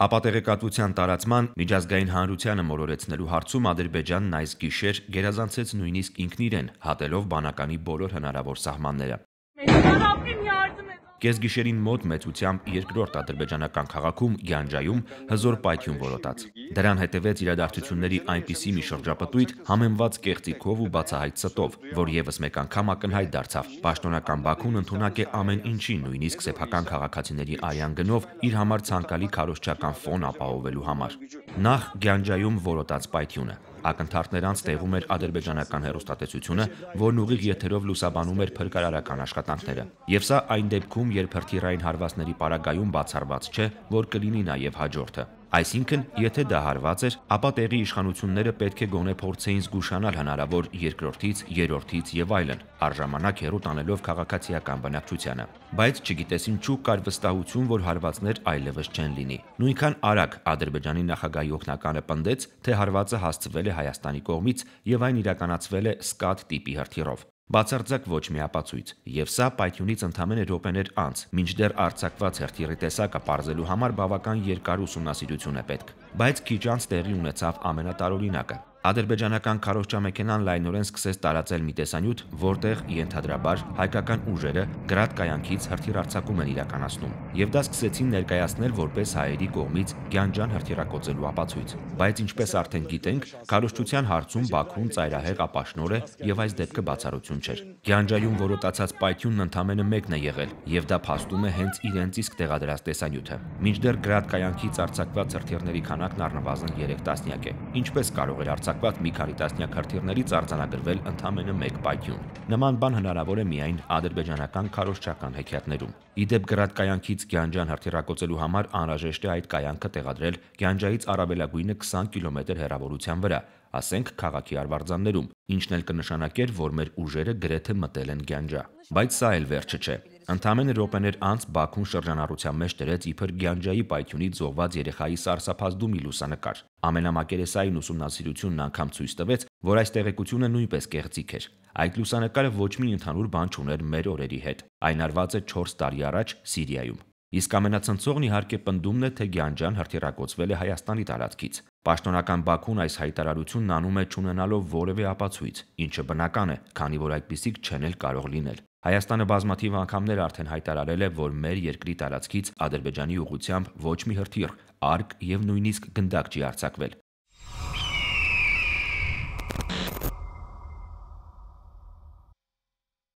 Ապատեղեկատվության տարածման միջազգային հանրությանը մոլորեցնելու հարցում Ադրբեջանն այս գիշեր գերազանցեց նույնիսկ ինքն իրեն՝ հատելով բանականի բոլոր հնարավոր սահմանները։ Կեսգիշերին մոտ մեծությամբ երկրորդ ադրբեջանական քաղաքում՝ Գյանջայում հզոր պայթյուն որոտաց։ Դրան հետևեց իրադարձությունների այնպիսի մի շրջապտույտ՝ համեմված կեղծիքով ու բացահայտ ստով, որ եւս մեկ անգամ ակնհայտ դարձավ՝ պաշտոնական Բաքուն ընդունակ է ամեն ինչին, նույնիսկ սեփական քաղաքացիների արյան գնով իր համար ցանկալի քարոզչական ֆոն ապահովելու համար։ Նախ Գյանջայում որոտաց պայթյունը։ Ակնթարթներ անց տեղում էր ադրբեջանական հեռուստատեսությունը, որն ուղիղ եթերով լուսաբանում էր փրկարարական աշխատանքները։ Եվ սա այն դեպքում, երբ հրթիռային հարվածների պարագայում բացառված չէ, որ կլինի նաև հաջորդը։ Այսինքն, եթե դա հարված էր, ապա տեղի իշխանությունները պետք է գոնե փորձեին զգուշանալ հնարավոր երկրորդից, երրորդից եւ այլն, առժամանակ հերո տանելով քաղաքացիական բնակչությանը։ Բայց չգիտես ինչու կար վստահություն, որ հարվածներ այլևս չեն լինի։ Նույնքան արագ Ադրբեջանի նախագահի օգնականը պնդեց, թե հարվածը հասցվել է Հայաստանի կողմից եւ այն իրականացվել է սկադ տիպի հրթիռով։ Բացարձակ ոչ մի ապացույց, եւ սա պայթյունից ընդամենը րոպեներ անց, մինչդեռ արձակված հերթիռի տեսակը ողջելու համար բավական երկար ուսումնասիրություն է պետք։ Բայց քիչ անց տեղի ունեցավ ամենատարօրինակը։ Ադրբեջանական քարոզչամեքենան լայնորեն սկսեց տարածել մի տեսանյութ, որտեղ ենթադրաբար հայկական ուժերը գրադ կայանքից հրթիռ են իրականացնում, եւ դա սկսեցին ներկայացնել որպես հայերի կողմից Գյանջան հրթիռակոծելու ապացույց։ Բայց ինչպես արդեն գիտենք, քարոզչության հարցում Բաքուն ծայրահեղ ապաշնոր է եւ այս դեպքը բացառություն չէր։ Գյանջայում որոտացած պայթյունն ընդամենը մեկն է եղել, եւ դա փաստում է հենց իրենց իսկ տեղադրած տեսանյութը։ Մինչդեռ գրադ կայանքից արձակված հրթիռների քանակն առնվազն 3 տասնյակ է։ Ինչպես կարող էր արձակված մի քանի տասնյակ հրթիռներից արձանագրվել ընդամենը 1 պայթյուն։ Նման բան հնարավոր է միայն ադրբեջանական քարոզչական հեքիաթներում։ Իդեպ գրադ կայանքից Գյանջան հրթիռակոծելու համար անհրաժեշտ է այդ կայանքը տեղադրել Գյանջայից առավելագույնը 20 կիլոմետր հեռավորության վրա, ասենք քաղաքի արվարձաններում, ինչն էլ կնշանակեր, որ մեր ուժերը գրեթե մտել են Գյանջա։ Բայց սա էլ վերջը չէ։ Ընդամենը րոպեներ անց Բաքուն շրջանառության մեջ դրեց իբր Գյանջայի պայթյունից զոհված երեխայի սարսափազդումի լուսանկար։ Ամենամակերեսային ուսումնասիրությունն անգամ ցույց տվեց, որ այս տեղեկությունը նույնպես կեղծիք էր։ Այդ լուսանկարը ոչ մի ընդհանուր բան չուներ մեր օրերի հետ։ Այն արված է 4 տարի առաջ Սիրիայում։ Իսկ ամենացնցողն իհարկե պնդումն է, թե Գյանջան հրթիռակոծվել է Հայաստանի տարածքից։ Պաշտոնական Բաքուն այս հայտարարությունն անում է ճանենալով որևէ ապացույց, ինչը բնական է, քանի որ այդպիսիք չեն էլ կարող լինել։ Հայաստանը բազմաթիվ անգամներ արդեն հայտարարել է, որ մեր երկրի տարածքից Ադրբեջանի ուղությամբ ոչ մի հրթիռ, արկ եւ նույնիսկ գնդակ չի արձակվել։